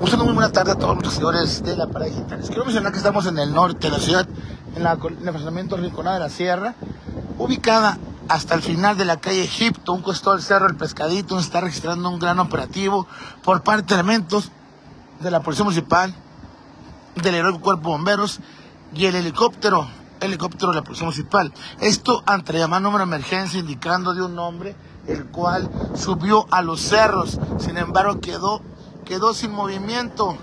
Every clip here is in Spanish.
Un saludo muy buena tarde a todos los seguidores de la pared digital. quiero mencionar que estamos en el norte de la ciudad, en el fraccionamiento Rinconada de la Sierra, ubicada hasta el final de la calle Egipto, un costado del Cerro El Pescadito, donde está registrando un gran operativo por parte de elementos de la Policía Municipal, del Heroico Cuerpo de Bomberos y el helicóptero, helicóptero de la Policía Municipal. Esto ante la llamada número de emergencia indicando de un hombre el cual subió a los cerros, sin embargo quedó quedó sin movimiento,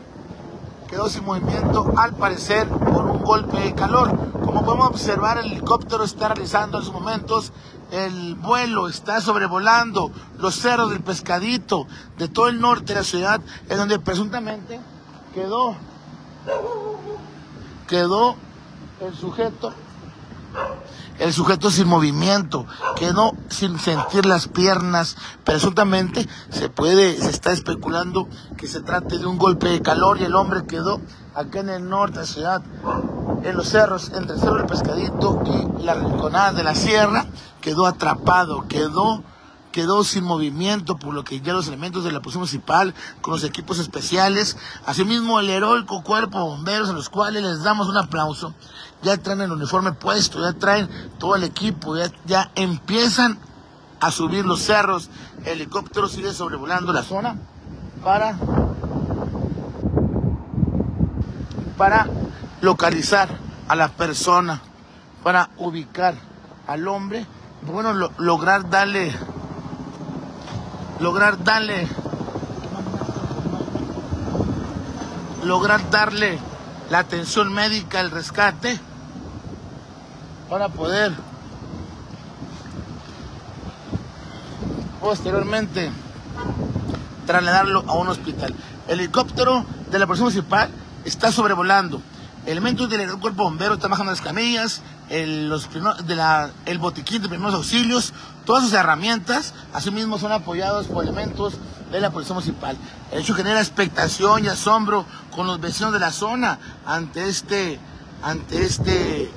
quedó sin movimiento al parecer por un golpe de calor. Como podemos observar, el helicóptero está realizando en sus momentos el vuelo, está sobrevolando los cerros del pescadito de todo el norte de la ciudad, en donde presuntamente quedó, quedó el sujeto el sujeto sin movimiento, quedó sin sentir las piernas. Presuntamente se puede, se está especulando que se trate de un golpe de calor y el hombre quedó acá en el norte de la ciudad, en los cerros, entre el cerro del pescadito y la rinconada de la sierra, quedó atrapado, quedó quedó sin movimiento, por lo que ya los elementos de la policía municipal, con los equipos especiales, asimismo el heroico cuerpo de bomberos, a los cuales les damos un aplauso, ya traen el uniforme puesto, ya traen todo el equipo, ya, ya empiezan a subir los cerros, el helicóptero sigue sobrevolando la zona para, para localizar a la persona, para ubicar al hombre, bueno, lograr darle lograr darle, lograr darle la atención médica, el rescate, para poder posteriormente trasladarlo a un hospital. El helicóptero de la Policía Municipal está sobrevolando. Elementos del cuerpo bombero están bajando las camillas, el, los de la, el botiquín de primeros auxilios, todas sus herramientas, asimismo son apoyados por elementos de la Policía Municipal. El hecho genera expectación y asombro con los vecinos de la zona ante este, ante este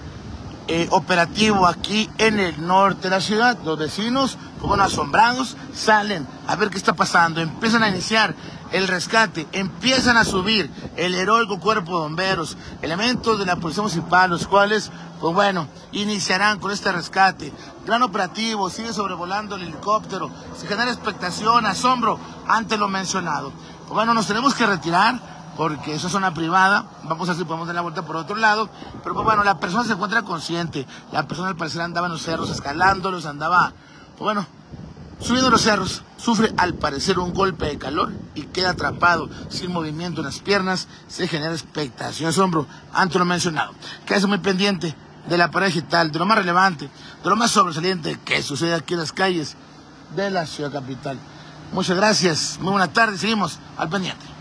eh, operativo aquí en el norte de la ciudad. Los vecinos, como asombrados, salen a ver qué está pasando, empiezan a iniciar el rescate, empiezan a subir el heroico cuerpo de bomberos, elementos de la Policía Municipal, los cuales pues bueno, iniciarán con este rescate. Gran operativo, sigue sobrevolando el helicóptero, se genera expectación, asombro ante lo mencionado. Pues bueno, nos tenemos que retirar porque eso es zona privada, vamos a ver si podemos dar la vuelta por otro lado, pero pues bueno, la persona se encuentra consciente, la persona al parecer andaba en los cerros escalándolos, andaba, pues bueno, subiendo los cerros, sufre al parecer un golpe de calor y queda atrapado sin movimiento en las piernas, se genera expectación, asombro ante lo mencionado. Quédese muy pendiente de la pared digital, de lo más relevante, de lo más sobresaliente que sucede aquí en las calles de la ciudad capital. Muchas gracias, muy buena tarde, seguimos al pendiente.